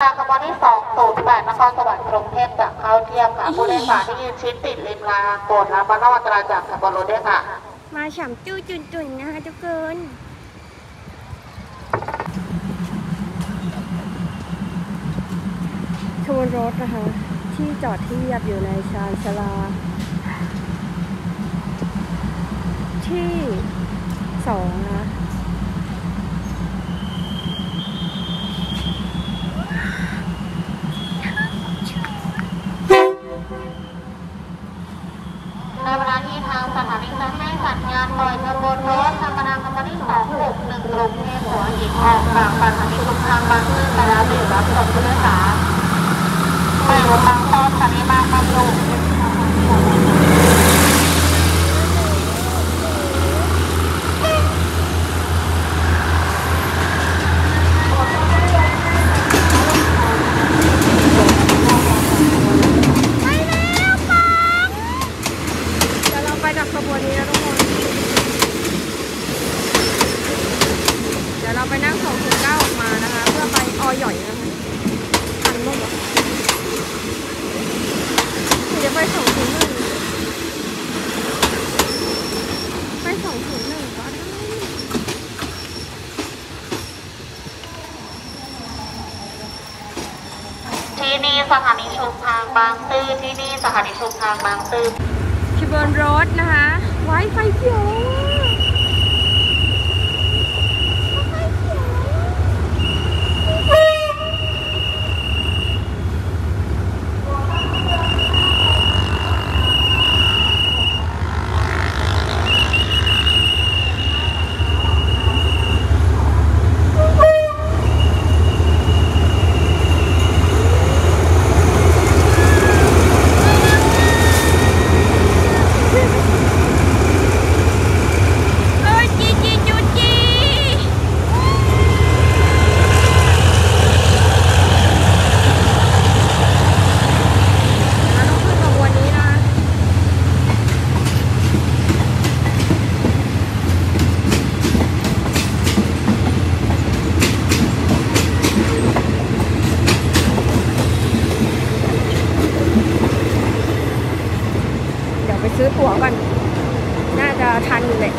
ขบวนที่208นครสวรรค์กรุงเทพจะเข้าเทียบค่ะ ผู้โดยสารที่ยืนชิดติดริมรางโปรดรับระมัดระวังจากขบวนรถด้วยค่ะ มาฉ่ำจู้จุนจุนๆนะคะทุกคนขบวนรถนะคะ ที่จอดเทียบอยู่ในชานชาลา ที่สองนะ ในเวลาที่ทางสถานีจะให้สัญญาณปล่อยขบวนรถธรรมดาขบวนที่261กรุงเทพหัวหินออกจากสถานีชุมทางบางซื่อไปแล้วหรือรับส่งผู้โดยสารไม่รถบางต้นสถานีบางบำรุง เดี๋ยวเราไปดักขบวนนี้นะทุกคน เดี๋ยวเราไปนั่ง209ออกมานะคะ เพื่อไปออหย่อยนะคะทันมั้งเหรอเดี๋ยวไป201ไป201ก็ได้ ที่นี่สถานีชุมทางบางซื่อที่นี่สถานีชุมทางบางซื่อขบวนรถนะคะ ไว้ไฟเขียวไฟเขียวเอ้ยจีจีจูจีเราต้องขึ้นขบวนนี้นะ เดี๋ยวไปซื้อตั๋วก่อน น่าจะทันอยู่แหละ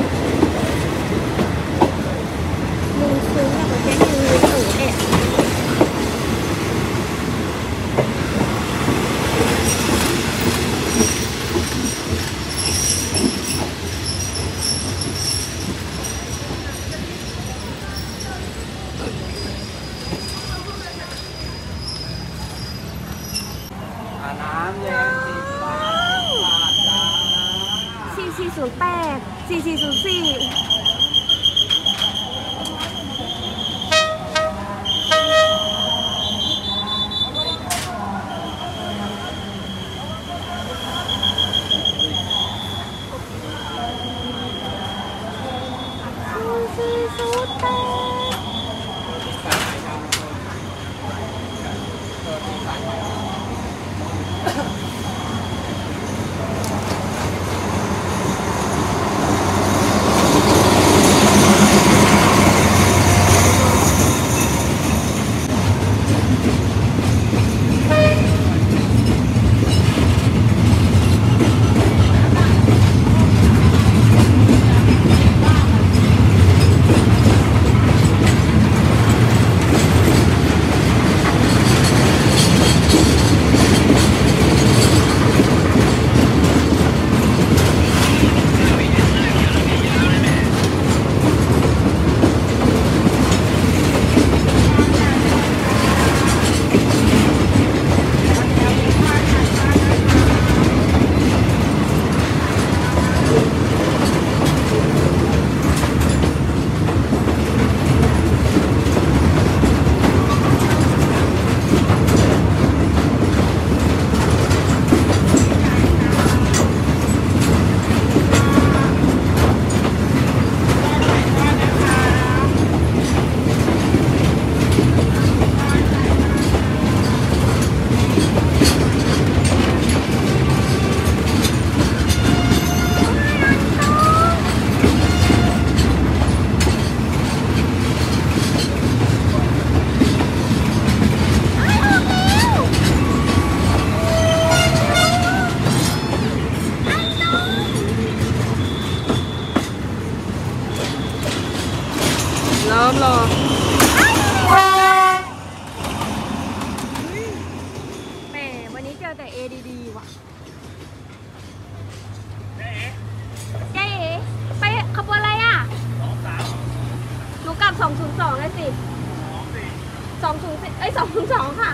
ลุงซื้อแบบประเภทยืนสูงเอะสี่สี่ศูนย์แป ดสี่สี่ศูน สองค่ะ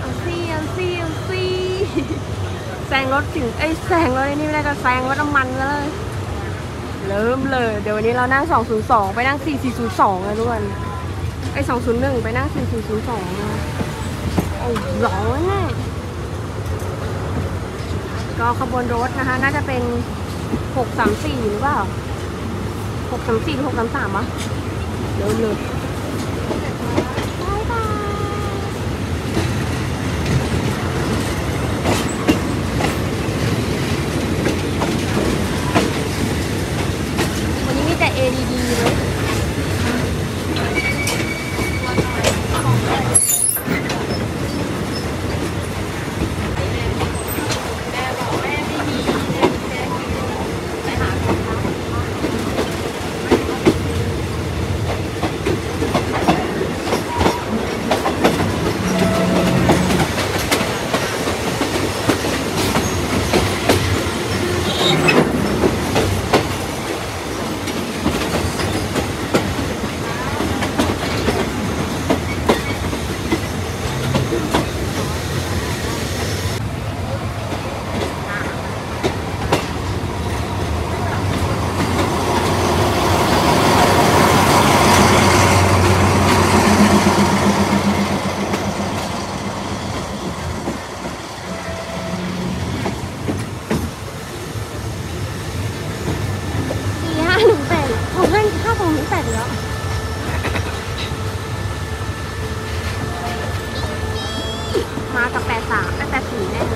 เอาซี่เอาซี่เอาซี่แซงรถถึงเอ้ยแซงรถไอ้นี่ไม่ได้ก็แซงรถน้ำมันเลย เริ่มเลย เดี๋ยววันนี้เรานั่ง 202 ไปนั่ง 4402นะทุกคนไอ้201 ไปนั่ง 4402นะโอ้ร้อนแน่ก็ขบวนรถนะคะ น่าจะเป็น 634 หรือเปล่า 634หรือ633วะเริ่มเลยบ๊ายบายวันนี้มีแต่ ADD เลย สี่ห้าหนึ่งแปดผมให้ค่าตรงนี้แปดแล้ว มากับแปดสามแปดสี่แน่เลย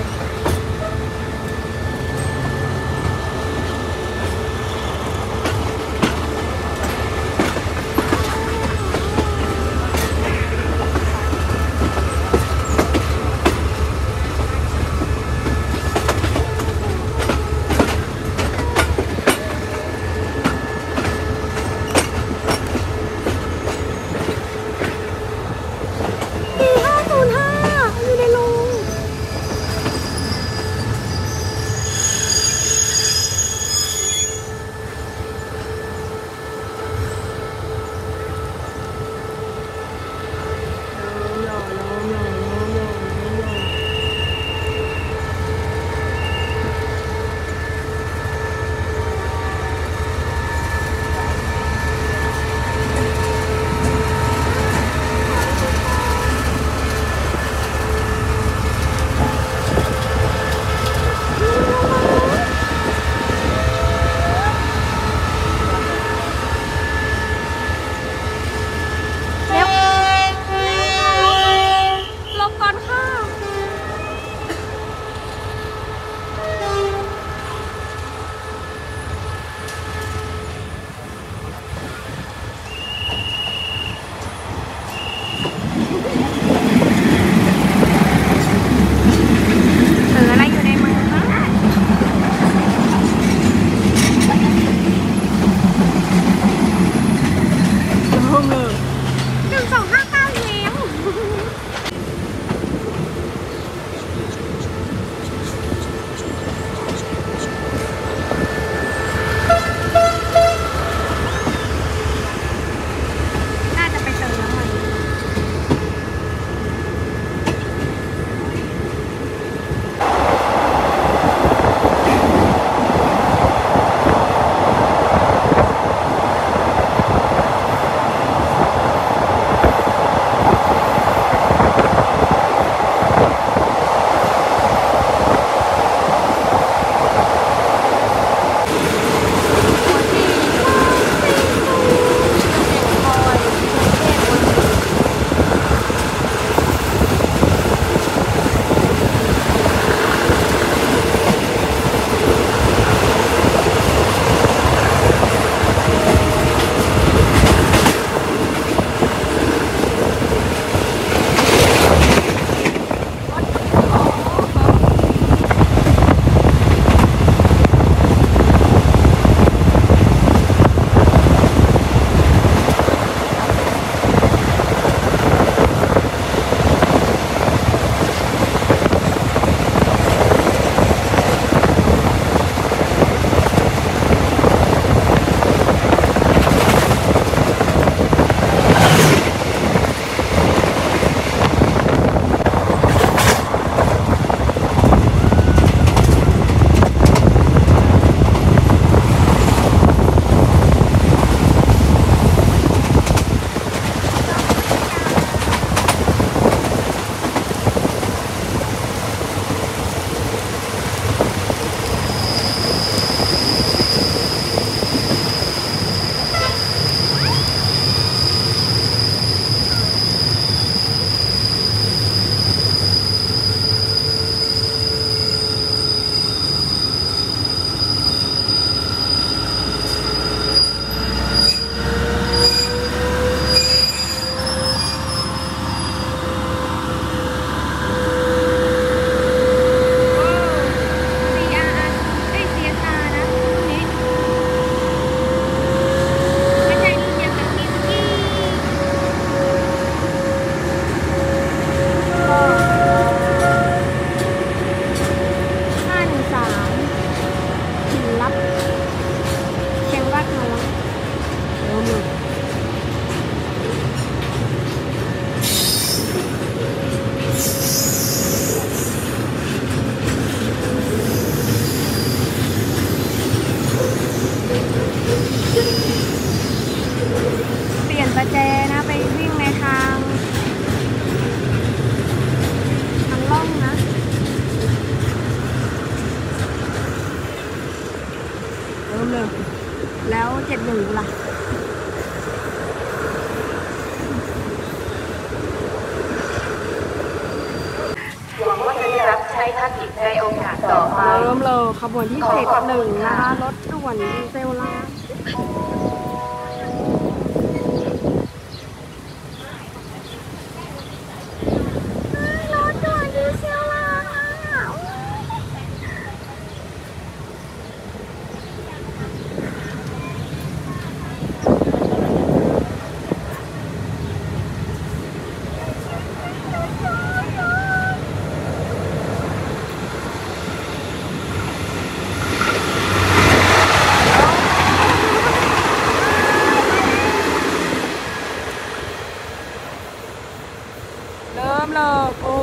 เจ็ดหนึ่งล่ะหวังว่าจะได้รับใช้ท่านอีกในโอกาสต่อไปเริ่มเลยขบวนที่เจ็ดหนึ่งนะคะรถด่วนดีเซลลาารถด่วนดีเซลลาเริ่มเลยโอ้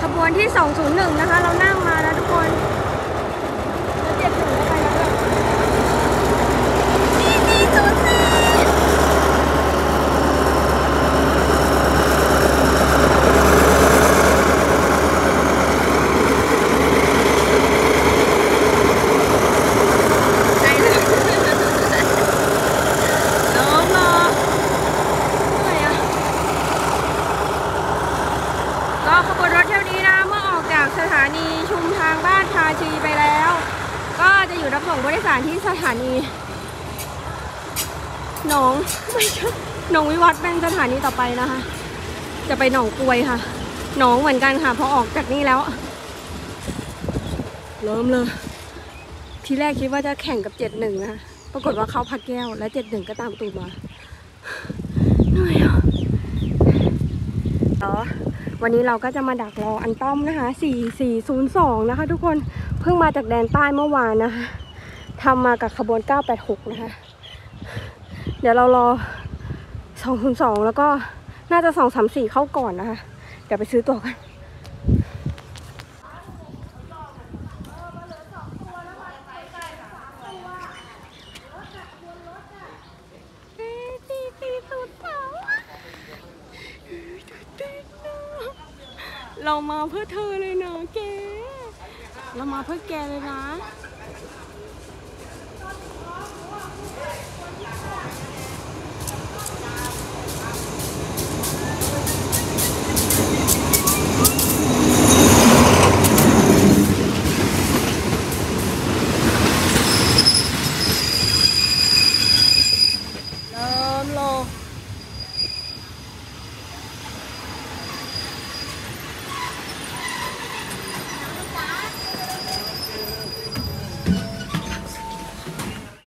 ขบวนที่ 201 นะคะ เรานั่งมาแล้วทุกคนแล้วเจ็ดถึงก็ไปแล้วด้วยนี่นี่ศูนย์สี่ใจเลยน้องรอเหนื่อยอะ ก็ขบวนรถเที่ยวนี้นะเมื่อออกจากสถานีชุมทางบ้านทาชีไปแล้ว ก็จะอยู่รับส่งผู้โดยสารที่สถานีหนอง ไม่ใช่หนองวิวัฒน์เป็นสถานีต่อไปนะคะ จะไปหนองกลวยค่ะ หนองเหมือนกันค่ะพอออกจากนี่แล้ว เริ่มเลย ทีแรกคิดว่าจะแข่งกับเจ็ดหนึ่งนะคะปรากฏว่าเขาพักแก้ว และเจ็ดหนึ่งก็ตามตูมาเหนื่อยอะเนาะวันนี้เราก็จะมาดักรออันต้อมนะคะ 4402 นะคะ ทุกคน เพิ่งมาจากแดนใต้เมื่อวานนะคะทำมากับขบวน 986 นะคะ เดี๋ยวเรารอ202 แล้วก็น่าจะ 234 เข้าก่อนนะคะ เดี๋ยวไปซื้อตั๋วกัน